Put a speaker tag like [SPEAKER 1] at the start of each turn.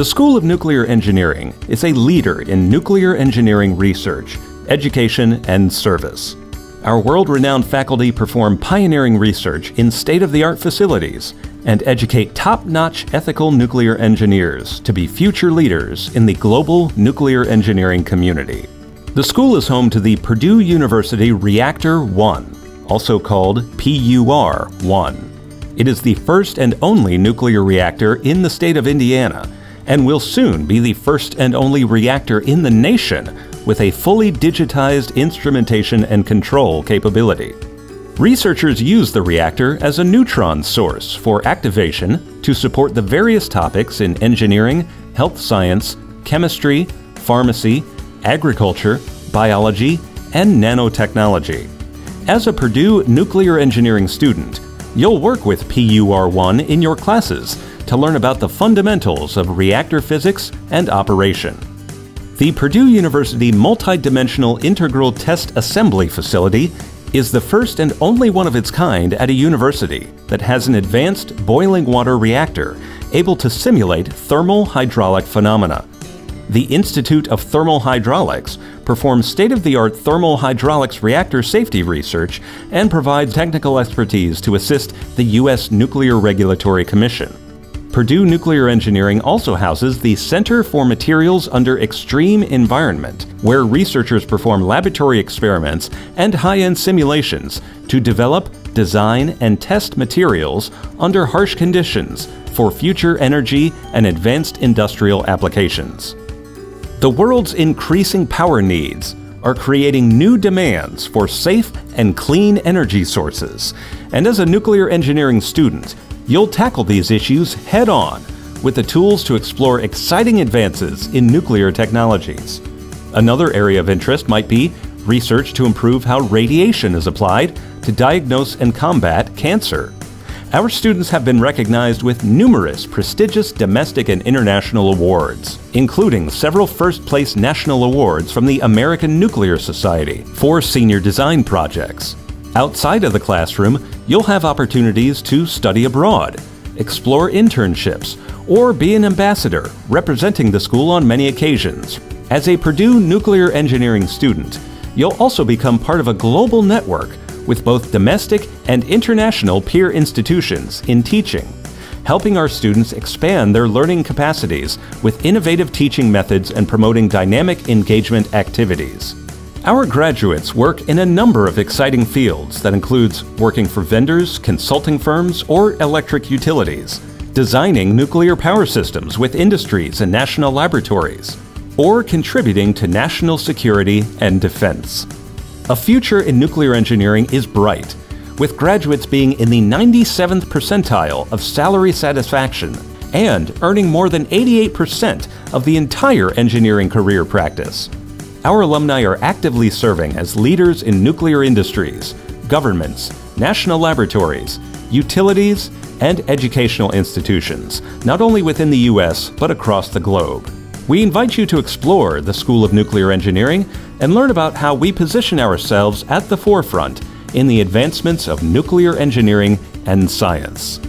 [SPEAKER 1] The School of Nuclear Engineering is a leader in nuclear engineering research, education, and service. Our world renowned faculty perform pioneering research in state of the art facilities and educate top notch ethical nuclear engineers to be future leaders in the global nuclear engineering community. The school is home to the Purdue University Reactor 1, also called PUR 1. It is the first and only nuclear reactor in the state of Indiana and will soon be the first and only reactor in the nation with a fully digitized instrumentation and control capability. Researchers use the reactor as a neutron source for activation to support the various topics in engineering, health science, chemistry, pharmacy, agriculture, biology, and nanotechnology. As a Purdue nuclear engineering student, you'll work with PUR1 in your classes to learn about the fundamentals of reactor physics and operation. The Purdue University Multidimensional Integral Test Assembly Facility is the first and only one of its kind at a university that has an advanced boiling water reactor able to simulate thermal hydraulic phenomena. The Institute of Thermal Hydraulics performs state of the art thermal hydraulics reactor safety research and provides technical expertise to assist the U.S. Nuclear Regulatory Commission. Purdue Nuclear Engineering also houses the Center for Materials Under Extreme Environment, where researchers perform laboratory experiments and high end simulations to develop, design, and test materials under harsh conditions for future energy and advanced industrial applications. The world's increasing power needs are creating new demands for safe and clean energy sources. And as a nuclear engineering student, You'll tackle these issues head on with the tools to explore exciting advances in nuclear technologies. Another area of interest might be research to improve how radiation is applied to diagnose and combat cancer. Our students have been recognized with numerous prestigious domestic and international awards, including several first place national awards from the American Nuclear Society for senior design projects, Outside of the classroom, you'll have opportunities to study abroad, explore internships, or be an ambassador representing the school on many occasions. As a Purdue nuclear engineering student, you'll also become part of a global network with both domestic and international peer institutions in teaching, helping our students expand their learning capacities with innovative teaching methods and promoting dynamic engagement activities. Our graduates work in a number of exciting fields that includes working for vendors, consulting firms, or electric utilities, designing nuclear power systems with industries and national laboratories, or contributing to national security and defense. A future in nuclear engineering is bright, with graduates being in the 97th percentile of salary satisfaction and earning more than 88% of the entire engineering career practice. Our alumni are actively serving as leaders in nuclear industries, governments, national laboratories, utilities, and educational institutions, not only within the U.S., but across the globe. We invite you to explore the School of Nuclear Engineering and learn about how we position ourselves at the forefront in the advancements of nuclear engineering and science.